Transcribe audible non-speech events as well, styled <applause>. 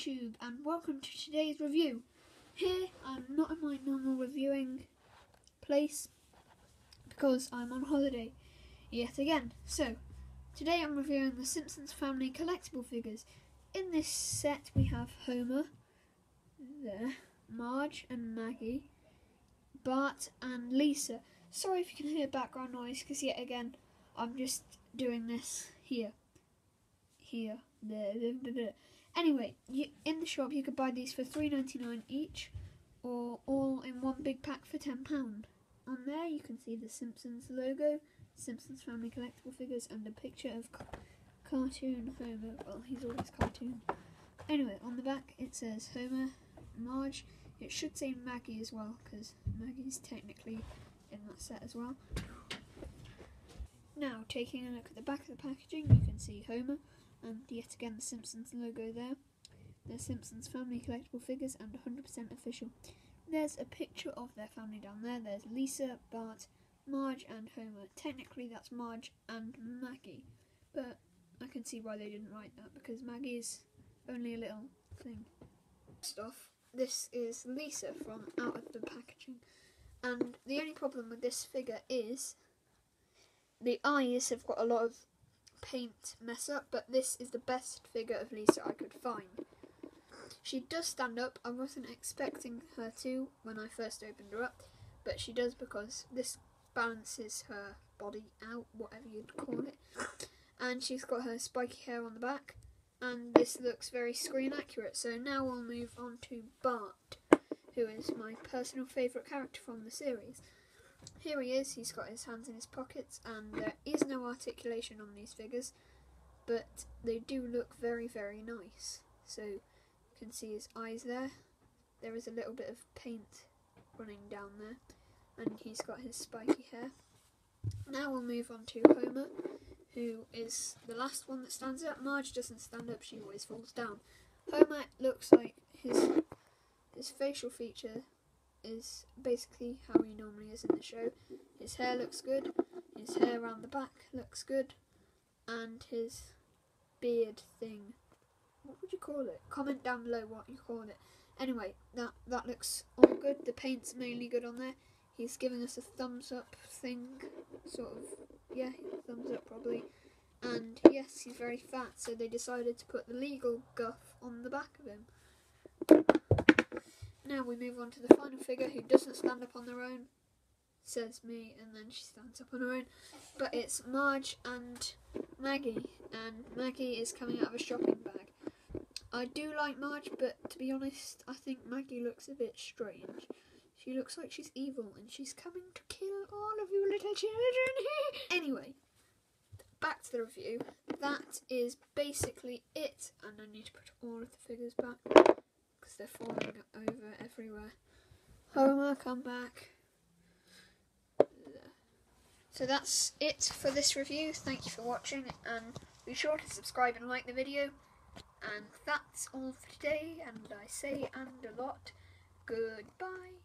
YouTube and welcome to today's review. Here I'm not in my normal reviewing place because I'm on holiday yet again. So today I'm reviewing the Simpsons Family collectible figures. In this set we have Homer, there, Marge and Maggie, Bart and Lisa. Sorry if you can hear background noise because yet again I'm just doing this here, here, there, there, there, there. Anyway, you, in the shop you could buy these for three ninety nine each, or all in one big pack for ten pound. On there you can see the Simpsons logo, Simpsons Family collectible figures, and a picture of ca- cartoon Homer. Well, he's always cartoon. Anyway, on the back it says Homer, Marge. It should say Maggie as well because Maggie's technically in that set as well. Now, taking a look at the back of the packaging, you can see Homer Mm-hmm. and yet again the Simpsons logo there. The Simpsons family collectible figures and 100% official. There's a picture of their family down there. There's Lisa, Bart, Marge, and Homer. Technically, that's Marge and Maggie, but I can see why they didn't write that because Maggie is only a little thing. First off, this is Lisa from out of the packaging, and the only problem with this figure is the eyes have got a lot of paint mess up, but this is the best figure of Lisa I could find. She does stand up. I wasn't expecting her to when I first opened her up, but she does because this balances her body out, whatever you'd call it. And she's got her spiky hair on the back, and this looks very screen accurate. So now we'll move on to Bart, who is my personal favourite character from the series. Here he is, he's got his hands in his pockets, and there is no articulation on these figures, but they do look very, very nice. So you can see his eyes there. There is a little bit of paint running down there, and he's got his spiky hair. Now we'll move on to Homer, who is the last one that stands up. Marge doesn't stand up, she always falls down. Homer looks like his his facial feature is basically how he normally is in the show. His hair looks good, his hair around the back looks good, and his beard thing. What would you call it? Comment down below what you call it. Anyway, that that looks all good. The paint's mainly good on there. He's giving us a thumbs up thing, sort of. Yeah, thumbs up probably. And yes, he's very fat, so they decided to put the legal guff on the back of him. Now we move on to the final figure who doesn't stand up on their own, says me, and then she stands up on her own. But it's Marge and Maggie, and Maggie is coming out of a shopping bag. I do like Marge, but to be honest, I think Maggie looks a bit strange. She looks like she's evil and she's coming to kill all of you little children. <laughs> anyway, back to the review. That is basically it, and I need to put all of the figures back because they're falling over everywhere. Homer, come back. So that's it for this review. Thank you for watching, and be sure to subscribe and like the video. And that's all for today, and I say and a lot. Goodbye.